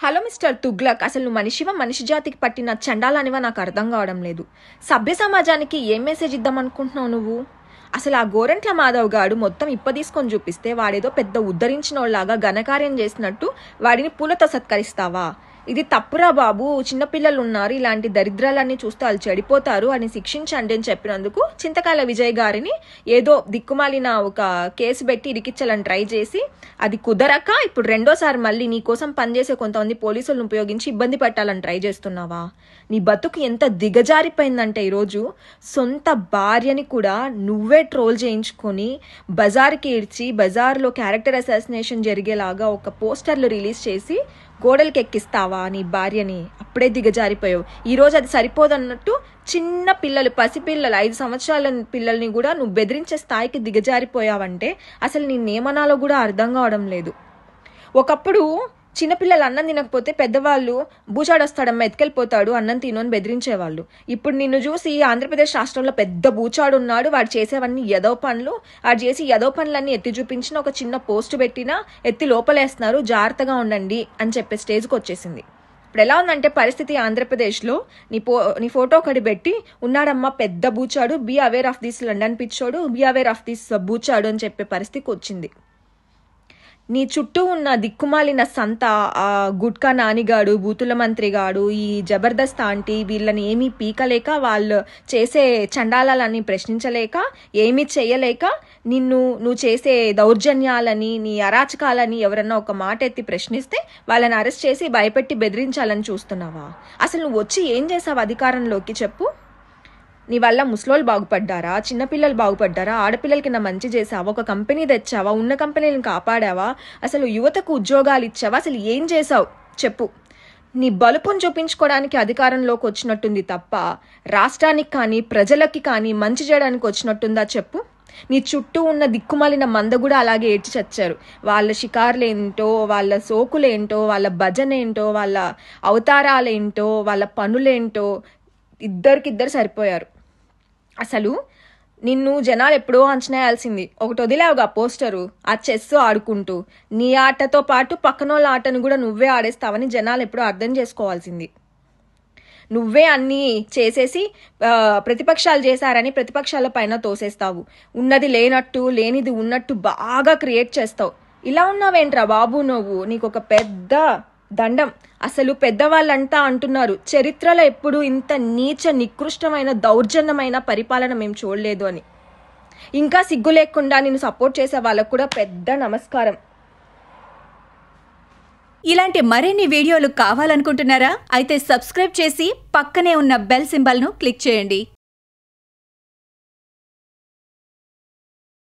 Hello mister Tughlaq అసలు నువ్వు మనిషివా? మనిషి జాతికి పట్టిన చండాలనివా? నాకు అర్థం కావడం లేదు. సభ్య సమాజానికి ఏం మెసేజ్ ఇద్దామనుకుంటున్నావు నువ్వు? అసలు ఆ గోరంట్ల మాధవ్ గాడు మొత్తం ఇప్ప తీసుకొని చూపిస్తే వాడేదో పెద్ద ఉద్ధరించిన వాళ్ళలాగా ఘనకార్యం చేసినట్టు వాడిని పూలతో సత్కరిస్తావా? ఇది తప్పురా బాబు చిన్నపిల్లలు ఉన్నారు ఇలాంటి దరిద్రాలన్నీ చూస్తే వాళ్ళు చెడిపోతారు అని శిక్షించండి అని చెప్పినందుకు చింతకాల విజయ్ గారిని ఏదో దిక్కుమాలిన ఒక కేసు పెట్టి ఇరికిచ్చాలని ట్రై చేసి అది కుదరక ఇప్పుడు రెండోసారి మళ్ళీ నీ కోసం పనిచేసే కొంతమంది పోలీసులను ఉపయోగించి ఇబ్బంది పెట్టాలని ట్రై చేస్తున్నావా? నీ బతుకు ఎంత దిగజారిపోయిందంటే ఈరోజు సొంత భార్యని కూడా నువ్వే ట్రోల్ చేయించుకొని బజార్కి ఈడ్చి బజార్లో క్యారెక్టర్ అసాసినేషన్ జరిగేలాగా ఒక పోస్టర్లు రిలీజ్ చేసి గోడలకెక్కిస్తావా నీ భార్యని? అప్పుడే దిగజారిపోయావు. ఈరోజు అది సరిపోదన్నట్టు చిన్న పిల్లలు పసిపిల్లలు ఐదు సంవత్సరాల పిల్లల్ని కూడా నువ్వు బెదిరించే స్థాయికి దిగజారిపోయావంటే అసలు నిన్నేమనాలో కూడా అర్థం కావడం లేదు. ఒకప్పుడు చిన్నపిల్లలు అన్నం తినకపోతే పెద్దవాళ్ళు బూచాడొస్తాడమ్మ ఎత్తుకెళ్ళిపోతాడు అన్నం తిను అని బెదిరించేవాళ్ళు. ఇప్పుడు నిన్ను చూసి ఆంధ్రప్రదేశ్ రాష్ట్రంలో పెద్ద బూచాడు ఉన్నాడు వాడు చేసేవన్నీ ఎదో పనులు వాడు చేసి ఎదో పనులన్నీ ఎత్తి చూపించిన ఒక చిన్న పోస్ట్ పెట్టినా ఎత్తి లోపలేస్తున్నారు జాగ్రత్తగా ఉండండి అని చెప్పే స్టేజ్కి వచ్చేసింది. ఇప్పుడు ఎలా ఉందంటే పరిస్థితి ఆంధ్రప్రదేశ్లో నీ పో నీ ఫోటో ఒకటి పెట్టి ఉన్నాడమ్మా పెద్ద బూచాడు be aware of this London పిచ్చోడు బీ అవేర్ ఆఫ్ దిస్ బూచాడు అని చెప్పే పరిస్థితికి వచ్చింది. నీ చుట్టూ ఉన్న దిక్కుమాలిన సంత ఆ గుట్కా నానిగాడు బూతుల మంత్రి గాడు ఈ జబర్దస్త్ ఆంటీ వీళ్ళని ఏమీ పీకలేక వాళ్ళు చేసే చండాలని ప్రశ్నించలేక ఏమీ చేయలేక నిన్ను నువ్వు చేసే దౌర్జన్యాలని నీ అరాచకాలని ఎవరన్నా ఒక మాట ఎత్తి ప్రశ్నిస్తే వాళ్ళని అరెస్ట్ చేసి భయపెట్టి బెదిరించాలని చూస్తున్నావా? అసలు నువ్వు వచ్చి ఏం చేసావు అధికారంలోకి చెప్పు. నీ వల్ల ముసలోళ్ళు బాగుపడ్డారా? చిన్నపిల్లలు బాగుపడ్డారా? ఆడపిల్లలకి నా మంచి చేసావా ఒక కంపెనీ తెచ్చావా? ఉన్న కంపెనీలను కాపాడావా? అసలు యువతకు ఉద్యోగాలు ఇచ్చావా? అసలు ఏం చేసావు చెప్పు. నీ బలుపును చూపించుకోవడానికి అధికారంలోకి వచ్చినట్టుంది తప్ప రాష్ట్రానికి కానీ ప్రజలకి కానీ మంచి చేయడానికి వచ్చినట్టుందా చెప్పు. నీ చుట్టూ ఉన్న దిక్కుమాలిన మంద కూడా అలాగే ఏడ్చి చచ్చారు. వాళ్ళ షికార్లేంటో వాళ్ళ సోకులేంటో వాళ్ళ భజన ఏంటో వాళ్ళ అవతారాలేంటో వాళ్ళ పనులేంటో ఇద్దరికిద్దరు సరిపోయారు. అసలు నిన్ను జనాలు ఎప్పుడో అంచనా వేయాల్సింది. ఒకటి వదిలేవుగా పోస్టరు ఆ చెస్ ఆడుకుంటూ. నీ ఆటతో పాటు పక్కన వాళ్ళ ఆటను కూడా నువ్వే ఆడేస్తావని జనాలు ఎప్పుడో అర్థం చేసుకోవాల్సింది. నువ్వే అన్నీ చేసేసి ప్రతిపక్షాలు చేశారని ప్రతిపక్షాల పైన తోసేస్తావు. ఉన్నది లేనట్టు లేనిది ఉన్నట్టు బాగా క్రియేట్ చేస్తావు. ఇలా ఉన్నావేంట్రా బాబు నువ్వు? నీకు ఒక పెద్ద దండం. అసలు పెద్దవాళ్ళంతా అంటున్నారు చరిత్రలో ఎప్పుడు ఇంత నీచ నికృష్టమైన దౌర్జన్యమైన పరిపాలన మేము చూడలేదు అని. ఇంకా సిగ్గు లేకుండా నేను సపోర్ట్ చేసే వాళ్ళకు కూడా పెద్ద నమస్కారం. ఇలాంటి మరిన్ని వీడియోలు కావాలనుకుంటున్నారా? అయితే సబ్స్క్రైబ్ చేసి పక్కనే ఉన్న బెల్ సింబల్ను క్లిక్ చేయండి.